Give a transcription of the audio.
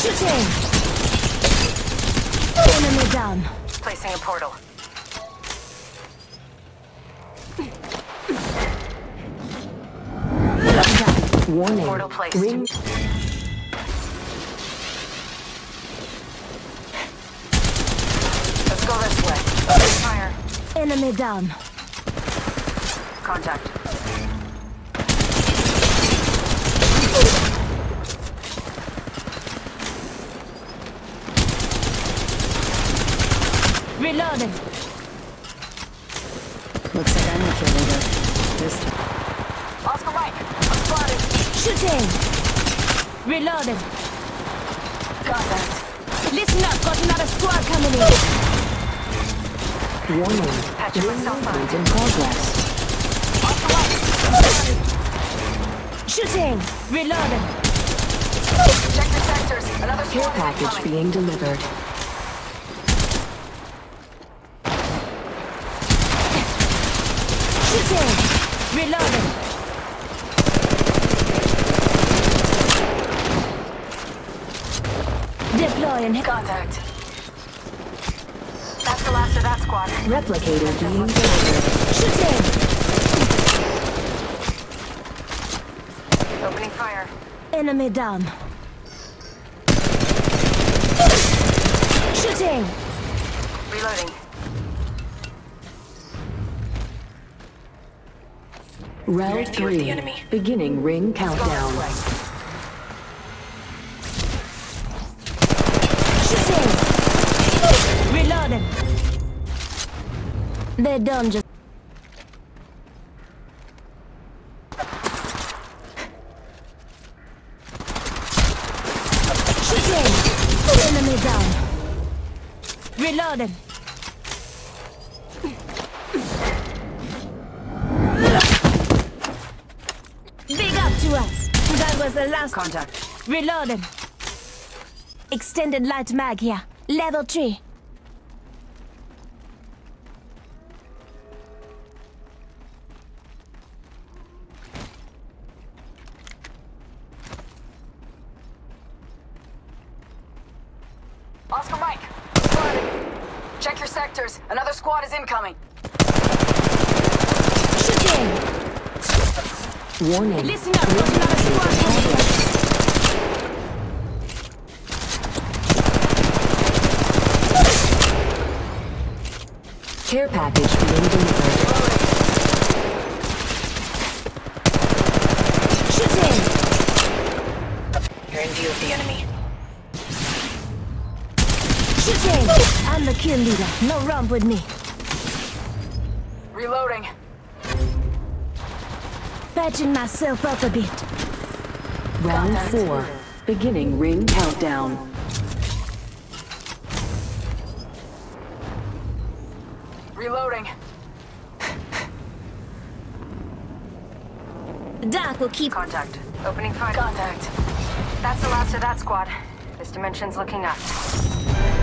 Shooting! Enemy down. Placing a portal. Warning. Portal placed. Ring. Let's go this way. Fire. Enemy down. Contact. Reloading. Looks like I'm the kill leader. This time. Oscar Mike. I'm spotted. Shooting! Reloading. Contact. Listen up, got another squad coming in. Warning. Patching myself up. in progress. Oscar Mike. Shooting! Reloading. Check the sectors. Another Care package being delivered. Shooting! Reloading. Deploying. Contact. That's the last of that squad. Replicator being delivered. Shooting! Opening fire. Enemy down. Shooting! Reloading. Round You're in view of the three. enemy. Beginning ring countdown. Shooting! Reloading. They're done just. Shooting! Enemy down. Reloading. Was the last. Contact. Reloading. Extended light mag here. Level 3. Oscar Mike. Check your sectors. Another squad is incoming. Shooting! Warning. Listen up, got another squad coming in. Care package being delivered. Shooting! You're in view of the enemy. Shooting! I'm the kill leader. No romp with me. Reloading. Patching myself up a bit. Round four. Beginning ring countdown. Reloading. Doc will keep. Contact. Opening fire. Contact. That's the last of that squad. This dimension's looking up.